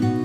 Bye.